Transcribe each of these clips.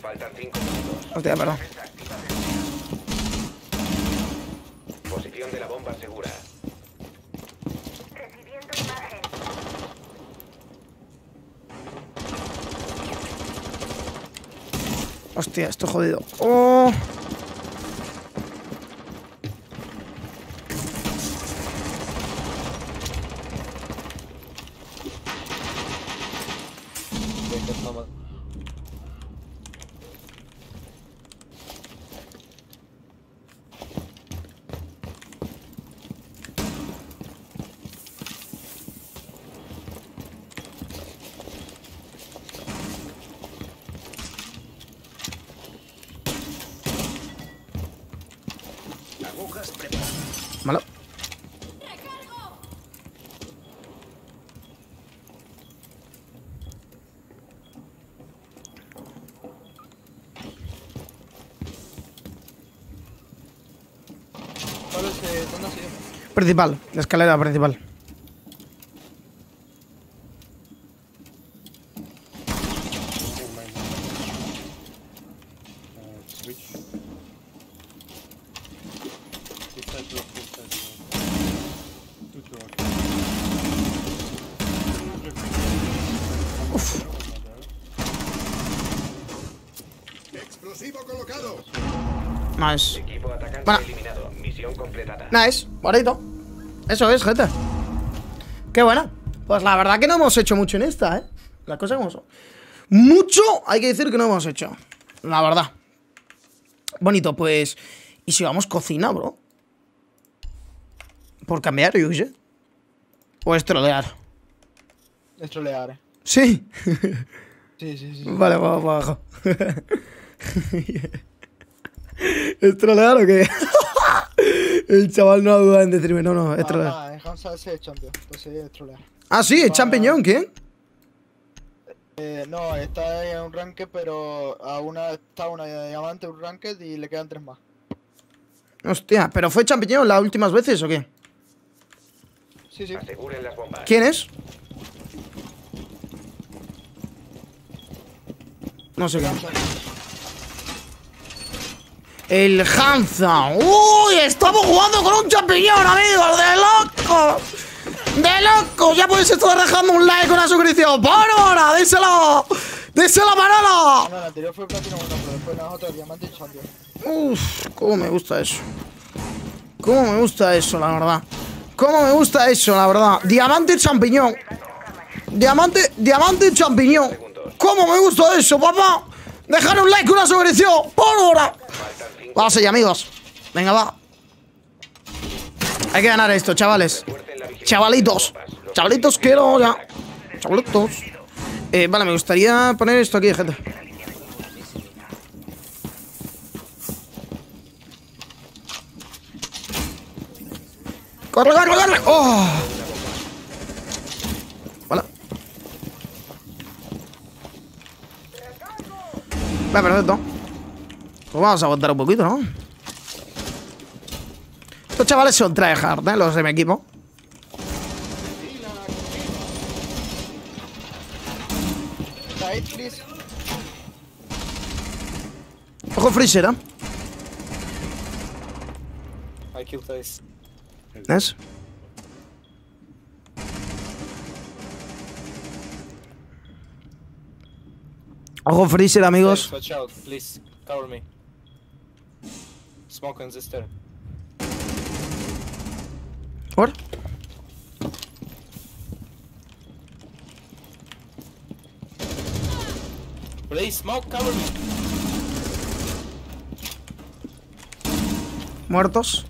Faltan 5 minutos. Hostia, perdón. Posición de la bomba segura. Recibiendo imagen. Hostia, estoy jodido. Oh. Principal, la escalera principal. Nice. Equipo atacante Bueno. eliminado. Misión completada. Nice, bonito. Eso es, gente. Qué buena. Pues la verdad que no hemos hecho mucho en esta, ¿eh? Las cosas como son. Mucho hay que decir que no hemos hecho. La verdad. Bonito, pues. ¿Y si vamos cocina, bro? Por cambiar, yo sé. O es trolear. Es trolear, eh. Sí. Sí, sí, sí. Vale, vamos para abajo. ¿Es trolear o qué? El chaval no ha dudado en decirme, no, no, es trolear. Ah, en Hansa ese es champion. Pues sí, es trolear. Ah, sí, es champiñón, ¿quién? Eh, no, está en un ranked, pero a una está una de diamante, un ranked y le quedan tres más. Hostia, ¿pero fue champiñón las últimas veces o qué? Sí, sí. Aseguren las bombas. ¿Quién es? No sé quién. El Hanza. ¡Uy! Estamos jugando con un champiñón, amigos. ¡De loco! ¡De loco! Ya podéis estar dejando un like, una suscripción. ¡Por ahora! ¡Díselo! ¡Díselo, Manolo! No, el anterior fue platino 1, pero después las otras diamante y champion. Uf, cómo me gusta eso. Cómo me gusta eso, la verdad. Cómo me gusta eso, la verdad. Diamante y champiñón. Diamante, diamante y champiñón. Cómo me gusta eso, papá. Dejar un like, una suscripción. Por ahora. Faltan 5 Vamos allá, amigos. Venga, va. Hay que ganar esto, chavales. Chavalitos. Chavalitos, quiero ya. Chavalitos. Eh, vale, me gustaría poner esto aquí, gente. ¡Corre, corre, corre! ¡Oh! Vale. Vale, perfecto. Pues vamos a aguantar un poquito, ¿no? Estos chavales son tryhard, ¿eh? Los de mi equipo. Ojo Freezer, ¿eh? I killed this. Nice. Ojo Freezer, amigos. Watch out, please. Cover me. Smoke on this turn. What? Please, smoke, cover me. Muertos.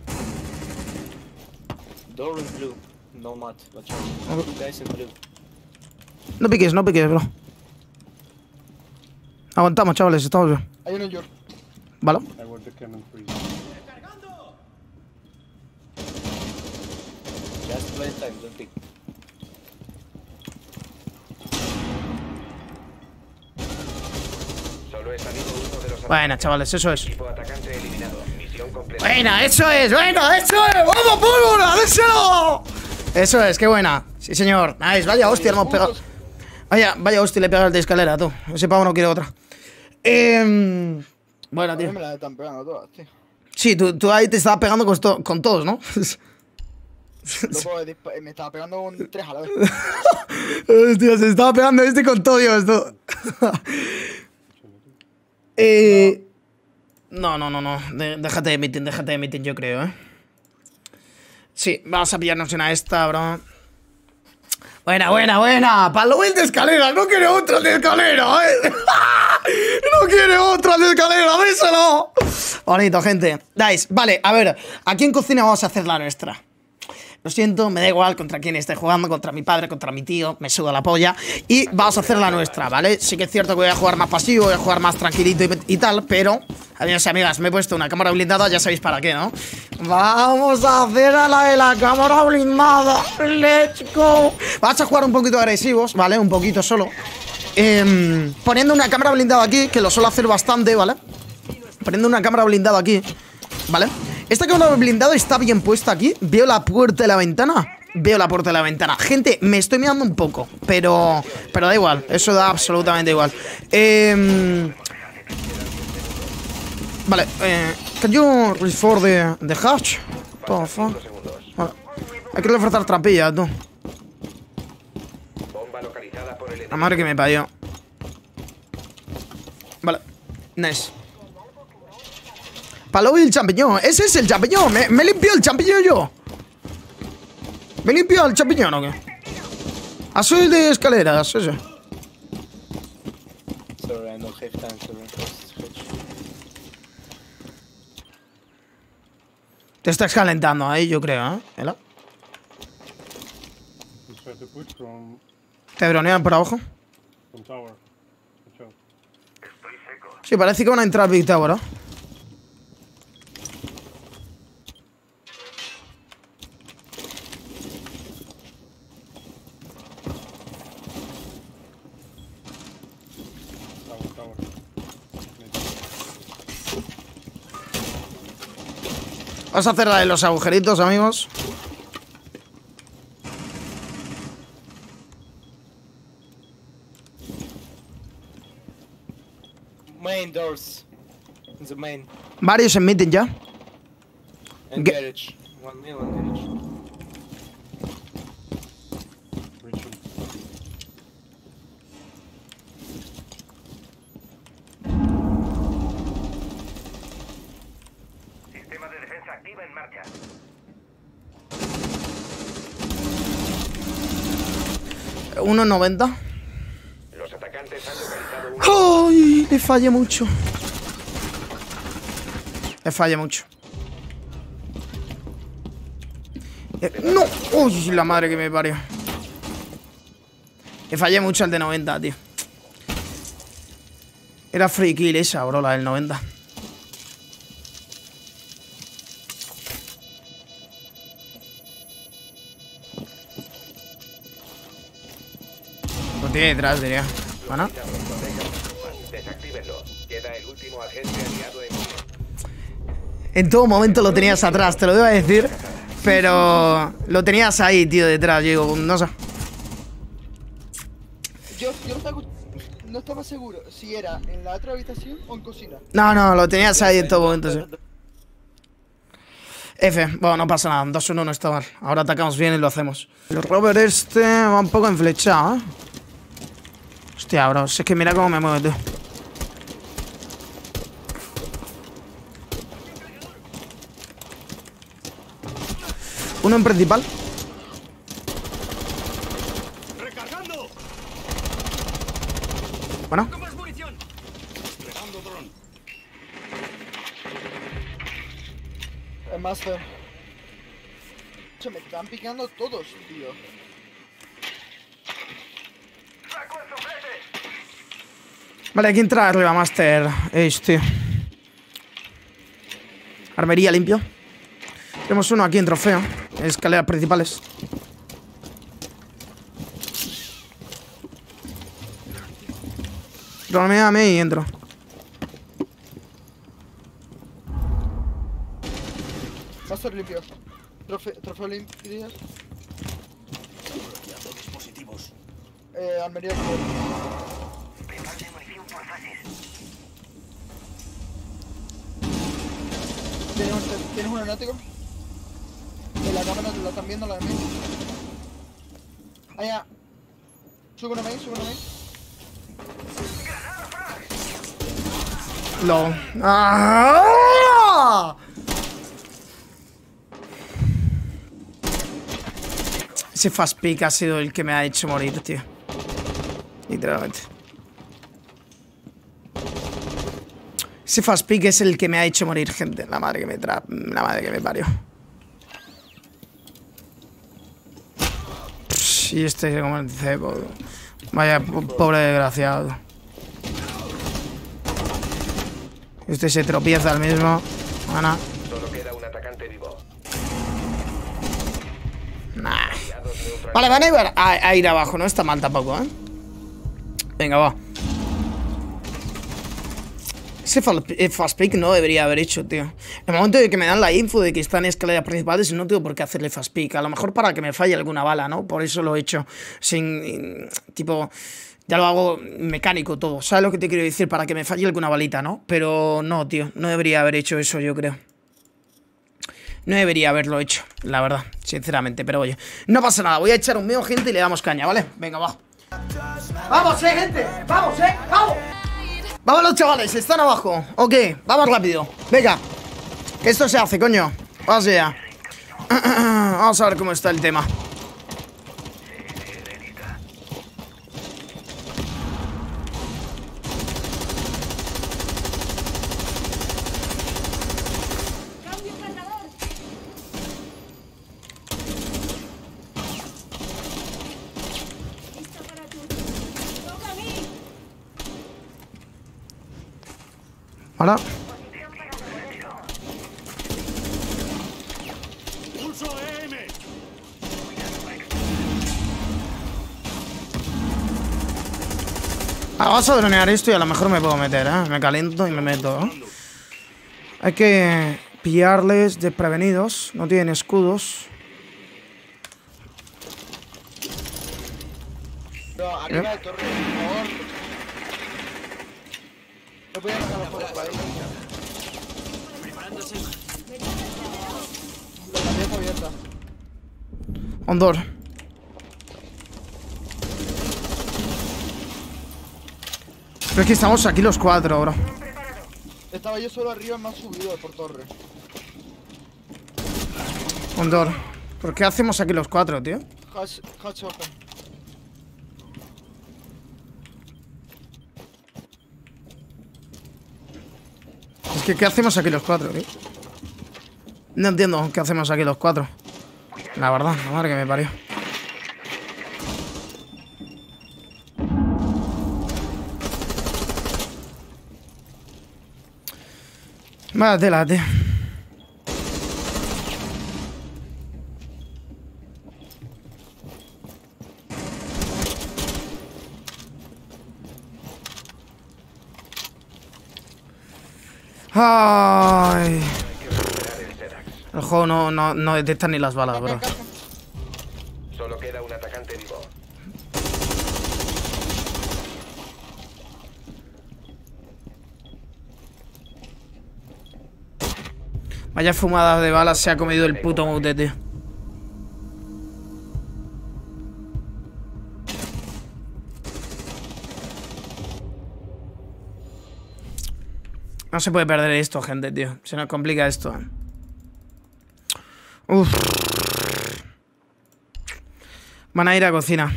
Door in blue. No mat. Watch out. Okay. Two guys in blue. No piques, no piques, bro. Aguantamos, chavales, estamos bien. Hay uno en your. ¿Vale? Time, don't Buena, chavales, eso es. Buena, eso es, buena, eso es. ¡Vamos, pólvora! ¡Déselo! Eso es, qué buena. Sí, señor. Nice, vaya hostia, le hemos pegado. Vaya, vaya hostia, le he pegado el de escalera, tú. Ese pavo no quiere otra. Em, bueno, tío. Sí, tú, tú ahí te estabas pegando con, con todos, ¿no? Dispa- me estaba pegando con tres a la vez. Hostia, se estaba pegando este con todo Dios, esto. eh, no, no, no, no. Déjate de meeting, déjate de meeting, yo creo, ¿eh? Sí, vamos a pillarnos una esta, bro. Buena, buena, buena. Palo el de escalera. No quiere otra de escalera, ¿eh? No quiere otra de escalera. Díselo. Bonito, gente. Dais, vale, a ver. Aquí en cocina vamos a hacer la nuestra. Lo siento, me da igual contra quién esté jugando, contra mi padre, contra mi tío, me suda la polla. Y vamos a hacer la nuestra, ¿vale? Sí que es cierto que voy a jugar más pasivo, voy a jugar más tranquilito y, tal, pero, amigos y amigas, me he puesto una cámara blindada, ya sabéis para qué, ¿no? Vamos a hacer a la de la cámara blindada. Let's go. Vamos a jugar un poquito agresivos, ¿vale? Un poquito solo. Em, poniendo una cámara blindada aquí, que lo suelo hacer bastante, ¿vale? Poniendo una cámara blindada aquí, ¿vale? Esta cámara blindada está bien puesta aquí. Veo la puerta de la ventana. Veo la puerta de la ventana. Gente, me estoy mirando un poco, pero pero da igual. Eso da absolutamente igual. Em, vale, eh, can you reforce the, the hatch? Porfa. Vale. Hay que reforzar trampillas, tú. Por La madre que me parió. Vale. Nice. Palo y el champiñón. Ese es el champiñón. Me, me limpió el champiñón yo. Me limpió el champiñón o qué. Soy de escaleras, switch. Te estás calentando ahí, yo creo, ¿eh? Ela. Te dronean por abajo. Sí, parece que van a entrar Big Tower, ¿no? Vamos a hacer la de los agujeritos, amigos. Main doors. The main. Varios en meeting ya. And Ge- garage. One main, one garage. 1.90. ¡Ay! Le fallé mucho. Le fallé mucho. Eh, ¡No! ¡Uy! La madre que me parió. Le fallé mucho al de 90, tío. Era free kill esa, bro, la del 90. Tiene detrás, diría. ¿Bueno? En En todo momento lo tenías atrás, te lo iba a decir. Pero lo tenías ahí, tío, detrás. Yo digo, no sé. Yo, yo no, estaba, no estaba seguro si era en la otra habitación o en cocina. No, no, lo tenías ahí en todo momento, sí. F, bueno, no pasa nada. 2-1 no está mal. Ahora atacamos bien y lo hacemos. El Robert este va un poco enflechado, ¿eh? Hostia, bro. Es que mira cómo me mueve, tú. Uno en principal. ¡Recargando! Bueno. ¡Con más munición! Desplegando dron. Es más feo. Se me están picando todos, tío. Vale, hay que entrar arriba, Master tío. Armería limpio. Tenemos uno aquí en trofeo. Escaleras principales. Droneame y entro. Master limpio. Trofe, trofeo limpio. dispositivos. Eh, Almería. ¿Tienes un, ¿tienes un aeronáutico? De la cámara lo están viendo, la de mí. Allá. Sube una main, sube una. No. ¡Ah! Ese fast pick ha sido el que me ha hecho morir, tío. Literalmente. Ese fast pick es el que me ha hecho morir, gente. La madre que me tra... La madre que me parió. Psh, Y este como el cebo. Vaya po- pobre desgraciado. Este se tropieza al mismo. Ana. Solo queda un atacante vivo. Nah. Vale, van a ir a, a ir abajo, no está mal tampoco, ¿eh? Venga, va. Ese eh, fast pick no debería haber hecho, tío. En el momento de que me dan la info de que están escaleras principales, no tengo por qué hacerle fast pick. A lo mejor para que me falle alguna bala, ¿no? Por eso lo he hecho. Sin. Tipo. Ya lo hago mecánico todo. ¿Sabes lo que te quiero decir? Para que me falle alguna balita, ¿no? Pero no, tío. No debería haber hecho eso, yo creo. No debería haberlo hecho, la verdad, sinceramente, pero oye, no pasa nada, voy a echar un mío, gente, y le damos caña, ¿vale? Venga, va. ¡Vamos, eh, gente! ¡Vamos, eh! ¡Vamos! Vamos los chavales, están abajo. Ok, vamos rápido. Venga, que esto se hace, coño. Vamos allá. Vamos a ver cómo está el tema. Vamos a dronear esto y a lo mejor me puedo meter, ¿eh? Me caliento y me meto. ¿eh? Hay que pillarles desprevenidos. No tienen escudos. Pero arriba de torre, por favor. No podía dejarlo por ahí. Está abierta. Ondor. Pero es que estamos aquí los cuatro, bro. Estaba yo solo arriba, me ha subido por torre. Ondor. ¿Por qué hacemos aquí los cuatro, tío? Hatch, hatch open. Es que, ¿qué hacemos aquí los cuatro, tío? No entiendo qué hacemos aquí los cuatro. La verdad, la madre que me parió. Tela, tío. Ay. El juego no, no, no detecta ni las balas, bro. Solo queda un atacante vivo. Vaya fumada de balas se ha comido el puto mute, tío. No se puede perder esto, gente, tío. Se nos complica esto. eh. Uf. Van a ir a cocina.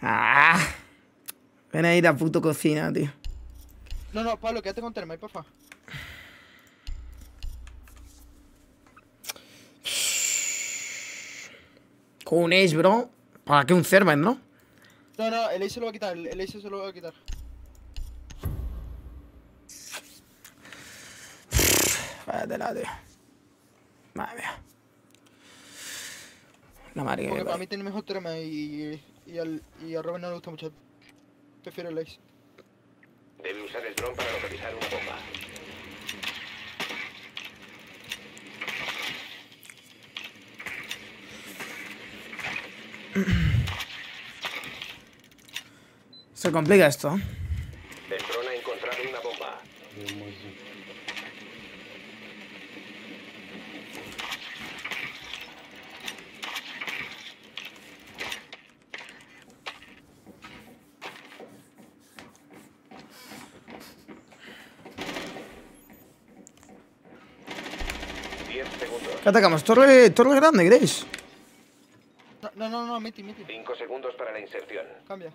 Ah. Ven a ir a puto cocina, tío. No, no, Pablo, quédate con Termite, porfa. Con un ace, bro. ¿Para qué un Cervet, no? No, no, el Ace se lo va a quitar, el Ace se lo va a quitar. Vaya tela, tío. Madre mía. La madre que me Porque para mí tiene mejor Termite y, y, al, y a Robin no le gusta mucho. Prefiero el Ace. Debe usar el dron para localizar una bomba. Se complica esto. ¿eh? El dron ha encontrado una bomba. Bien, muy bien. Diez segundos. ¿Qué atacamos? Torre, torre grande, Grace. No, no, no, no, miti, miti. Cinco segundos para la inserción. Cambia.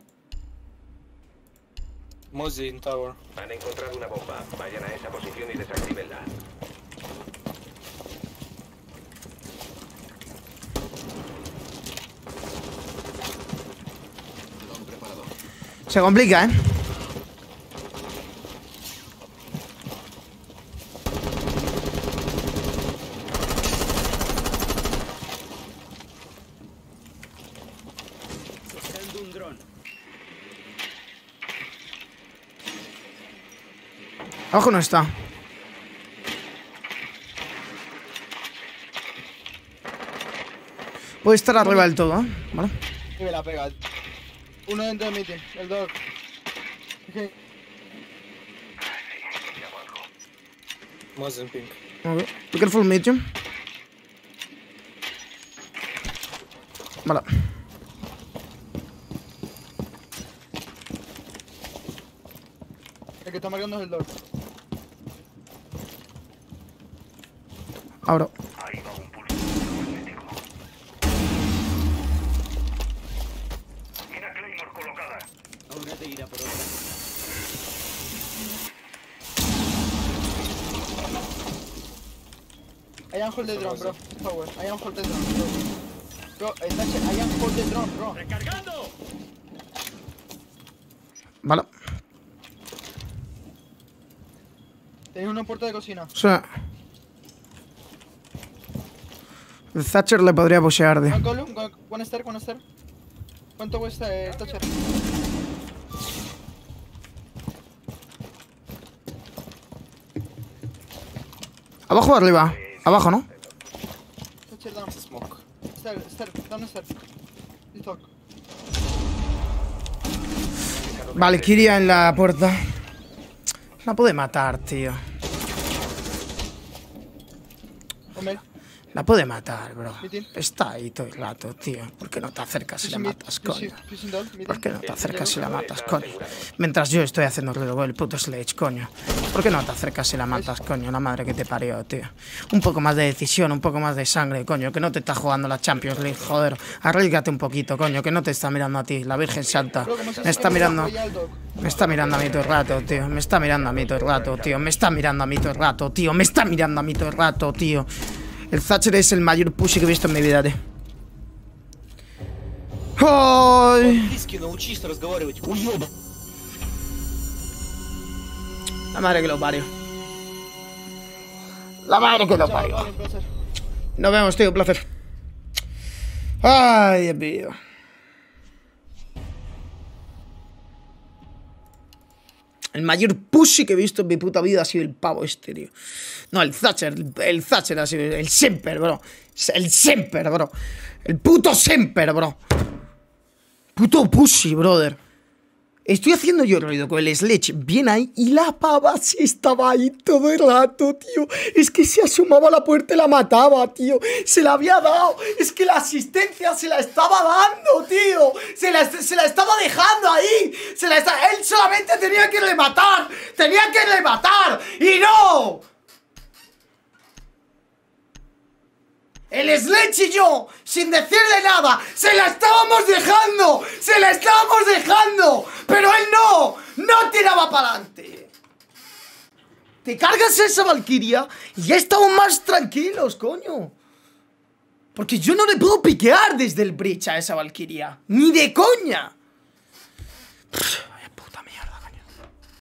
Mozzie in tower. Han encontrado una bomba. Vayan a esa posición y desactívenla. Se complica, ¿eh? Abajo no está. Puede estar arriba del todo, ¿eh? Vale. Y me la pega. Uno dentro de miti. El. Ok. Mozzie in pink. Ok. Be careful, medium. Vale. El que está marcando es el dog. Abro. I am hold the drone, bro. Power. I am hold the drone, bro. Bro, está che- I am hold the drone, bro. ¡Recargando! Vale. Tenéis una puerta de cocina. O sea. El Thatcher le podría pushear de. One one. ¿Cuánto cuesta el Thatcher? ¿Abajo o arriba? Abajo, ¿no? Thatcher down. Smoke. Stair, stair, down stair. You talk. Valkyria en la puerta. La puede matar, tío. La puede matar, bro. Está ahí todo el rato, tío. ¿Por qué no te acercas y la matas, coño? ¿Por qué no te acercas y la matas, coño? Mientras yo estoy haciendo ruido el puto Sledge, coño. ¿Por qué no te acercas y la matas, coño? La madre que te parió, tío. Un poco más de decisión, un poco más de sangre, coño. Que no te está jugando la Champions League, joder. Arrígate un poquito, coño. Que no te está mirando a ti, la Virgen Santa. Bro, ¿cómo se Me está mirando. Me está mirando a mí todo el rato, tío. Me está mirando a mí todo el rato, tío. Me está mirando a mí todo el rato, tío. Me está mirando a mí todo el rato, tío. El Thatcher es el mayor pussy que he visto en mi vida, tío. ¡Ay! La madre que lo parió. La madre que lo parió. Nos vemos, tío. Un placer. Ay, Dios mío. El mayor pussy que he visto en mi puta vida ha sido el pavo este, tío. No, el Thatcher. El, Thatcher ha sido el Semper, bro. El Semper, bro. El puto Semper, bro. Puto pussy, brother. Estoy haciendo yo ruido con el sledge bien ahí y la pava sí estaba ahí todo el rato, tío. Es que se asomaba a la puerta y la mataba, tío. Se la había dado. Es que la asistencia se la estaba dando, tío. Se la, se la estaba dejando ahí. Se la Él solamente tenía que irle matar. Tenía que irle matar. Y no. El Sledge y yo, sin decirle nada, se la estábamos dejando, se la estábamos dejando, pero él no, no tiraba para adelante. Te cargas esa Valkyria y ya estamos más tranquilos, coño. Porque yo no le puedo piquear desde el bridge a esa Valkyria, ni de coña.